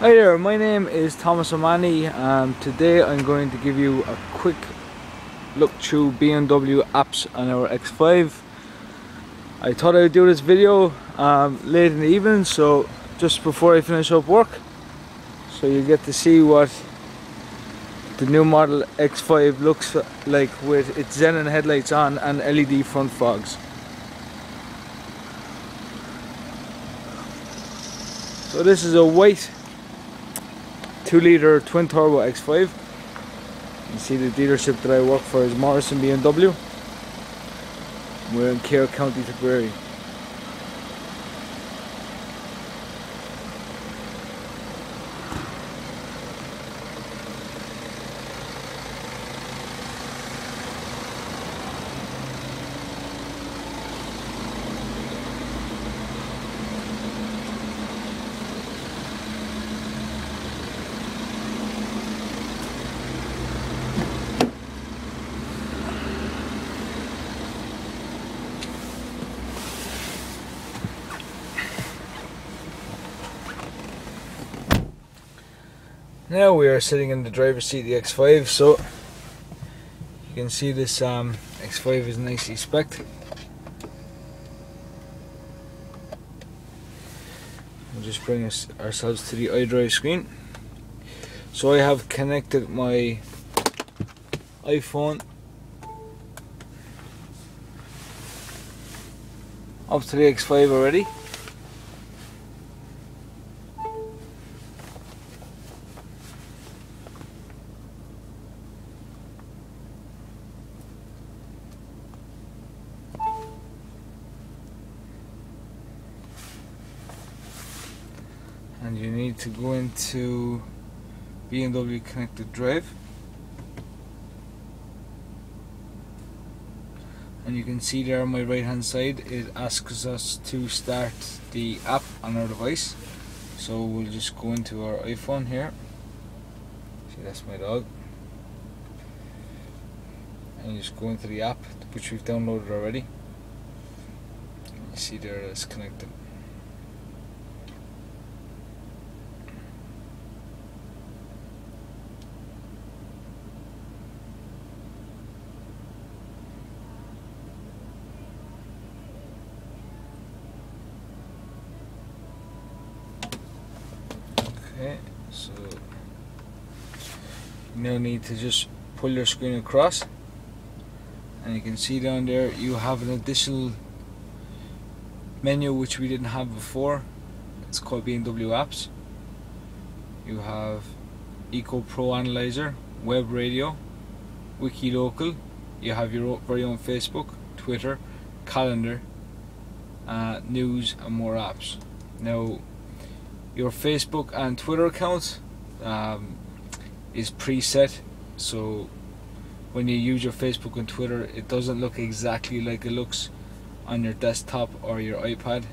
Hi there, my name is Thomas O'Mahoney and today I'm going to give you a quick look through BMW apps on our X5. I thought I would do this video um, late in the evening so just before I finish up work so you get to see what the new model X5 looks like with its xenon headlights on and LED front fogs. So this is a white 2 litre twin turbo X5. You see the dealership that I work for is Morrison BMW. We're in Clare County Tipperary. Now we are sitting in the driver's seat the X5, so you can see this um, X5 is nicely spec'd. We'll just bring us ourselves to the iDrive screen. So I have connected my iPhone up to the X5 already. and you need to go into BMW Connected Drive. And you can see there on my right hand side it asks us to start the app on our device. So we'll just go into our iPhone here. See that's my dog. And you just go into the app which we've downloaded already. You see there it's connected Okay, so you now need to just pull your screen across. And you can see down there you have an additional menu which we didn't have before. It's called BMW apps. You have Eco Pro Analyzer web radio wiki local you have your very own Facebook Twitter calendar uh, news and more apps. Now your Facebook and Twitter account um, is preset. So when you use your Facebook and Twitter it doesn't look exactly like it looks on your desktop or your iPad.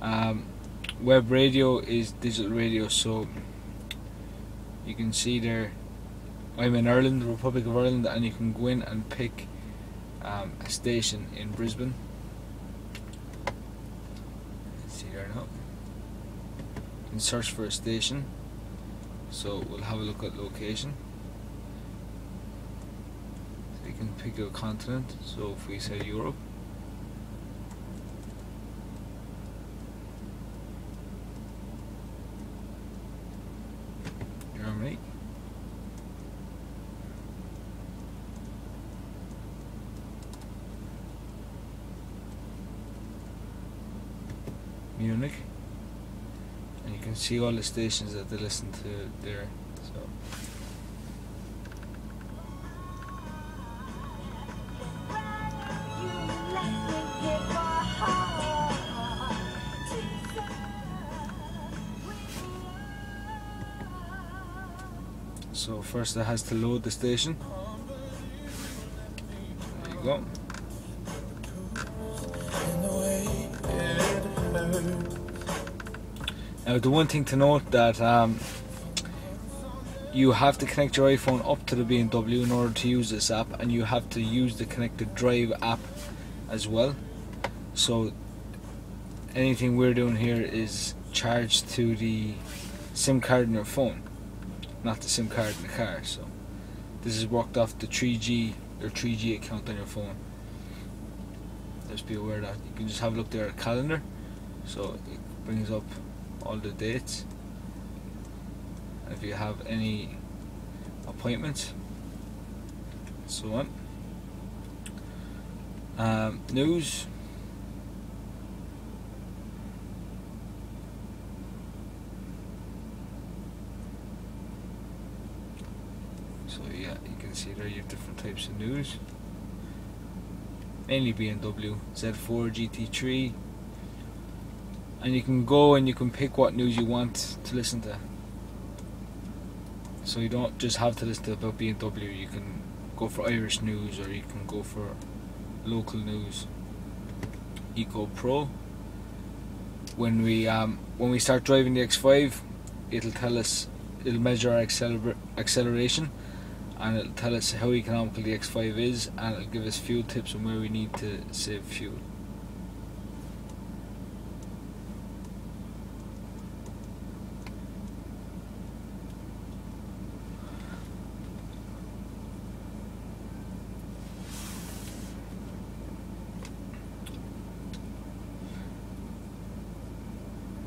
Um, web radio is digital radio so you can see there I'm in Ireland, Republic of Ireland and you can go in and pick um, a station in Brisbane Let's see there now and search for a station. So we'll have a look at location. So you can pick a continent. So if we say Europe. Germany. Munich can see all the stations that they listen to there so. So first it has to load the station. There you go Now the one thing to note that um, you have to connect your iPhone up to the BMW in order to use this app and you have to use the connected drive app as well so anything we're doing here is charged to the SIM card in your phone, not the SIM card in the car. So this is worked off the 3G or 3G account on your phone. Just be aware that you can just have a look there at calendar, so it brings up all the dates. If you have any appointments, so on. Um, news. So yeah, you can see there you have different types of news. Mainly BMW, Z4, GT3. And you can go and you can pick what news you want to listen to. So you don't just have to listen to about BMW, you can go for Irish news or you can go for local news. Eco Pro. When we um, when we start driving the X5, it'll tell us it'll measure our acceler- acceleration and it'll tell us how economical the X5 is and it'll give us fuel tips on where we need to save fuel.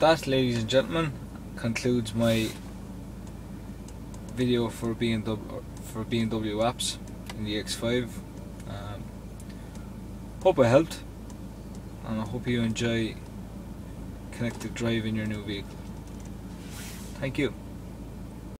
That, ladies and gentlemen, concludes my video for BMW for BMW apps in the X5. Um, hope I helped, and I hope you enjoy connected drive in your new vehicle. Thank you.